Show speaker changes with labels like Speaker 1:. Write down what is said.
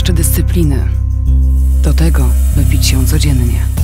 Speaker 1: jeszcze dyscypliny do tego, by pić ją codziennie.